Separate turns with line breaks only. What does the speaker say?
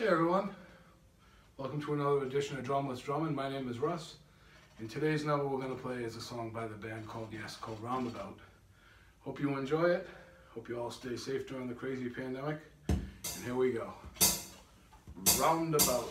Hey everyone, welcome to another edition of Drumless Drumming. My name is Russ, and today's number we're going to play is a song by the band called Yes, called Roundabout. Hope you enjoy it. Hope you all stay safe during the crazy pandemic. And here we go. Roundabout.